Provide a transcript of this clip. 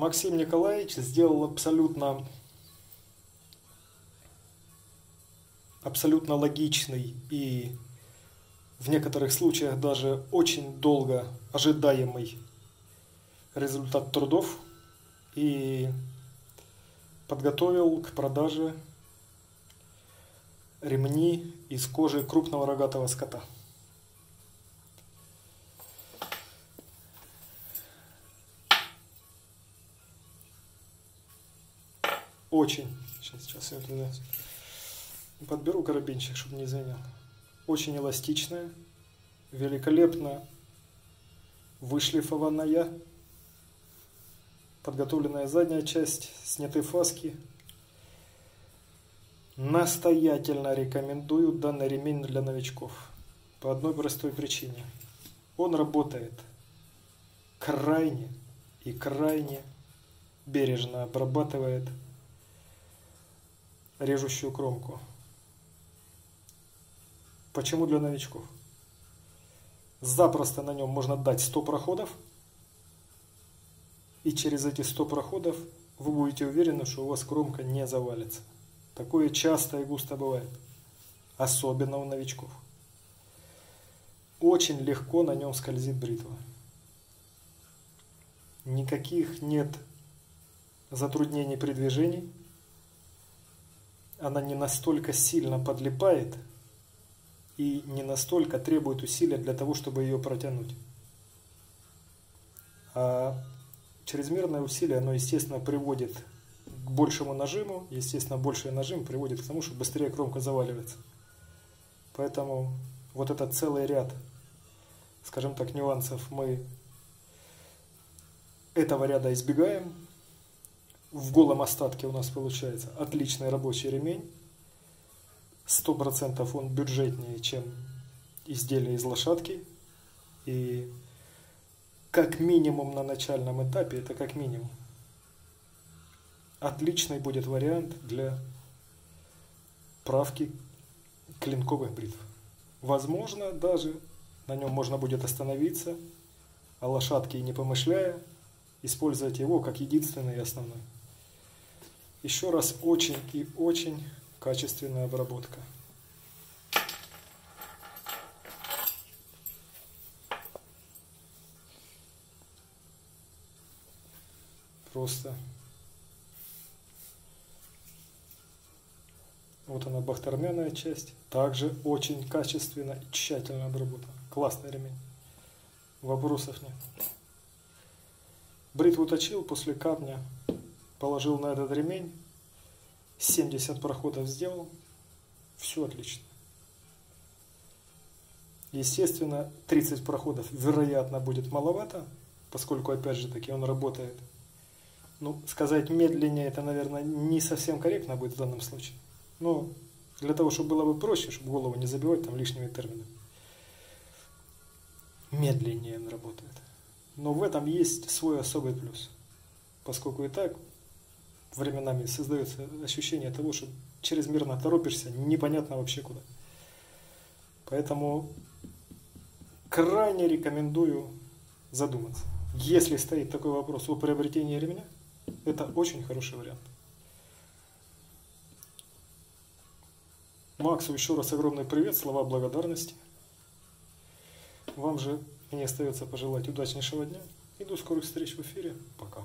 Максим Николаевич сделал абсолютно, абсолютно логичный и в некоторых случаях даже очень долго ожидаемый результат трудов и подготовил к продаже ремни из кожи крупного рогатого скота. Очень. Сейчас, сейчас я туда подберу карабинчик, чтобы не звенел. Очень эластичная, великолепно вышлифованная, подготовленная задняя часть, сняты фаски. Настоятельно рекомендую данный ремень для новичков. По одной простой причине. Он работает крайне и крайне бережно обрабатывает режущую кромку. Почему для новичков? Запросто на нем можно дать 100 проходов, и через эти 100 проходов вы будете уверены, что у вас кромка не завалится. Такое часто и густо бывает, особенно у новичков. Очень легко на нем скользит бритва. Никаких нет затруднений при движении она не настолько сильно подлипает и не настолько требует усилия для того, чтобы ее протянуть. А чрезмерное усилие, оно, естественно, приводит к большему нажиму, естественно, больший нажим приводит к тому, что быстрее кромка заваливается. Поэтому вот этот целый ряд, скажем так, нюансов мы этого ряда избегаем, в голом остатке у нас получается отличный рабочий ремень. Сто процентов он бюджетнее, чем изделие из лошадки. И как минимум на начальном этапе, это как минимум. Отличный будет вариант для правки клинковых бритв. Возможно, даже на нем можно будет остановиться, а лошадки не помышляя, использовать его как единственный и основной. Еще раз очень и очень качественная обработка. Просто вот она бахтарменная часть. Также очень качественно и тщательно обработана. Классный ремень. Вопросов нет. Бритву точил после камня положил на этот ремень, 70 проходов сделал, все отлично. Естественно, 30 проходов, вероятно, будет маловато, поскольку, опять же таки, он работает. Ну, сказать медленнее, это, наверное, не совсем корректно будет в данном случае. Но для того, чтобы было бы проще, чтобы голову не забивать там лишними терминами. Медленнее он работает. Но в этом есть свой особый плюс. Поскольку и так временами создается ощущение того, что чрезмерно торопишься, непонятно вообще куда. Поэтому крайне рекомендую задуматься. Если стоит такой вопрос о приобретении ремня, это очень хороший вариант. Максу еще раз огромный привет, слова благодарности. Вам же мне остается пожелать удачнейшего дня и до скорых встреч в эфире. Пока.